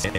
Game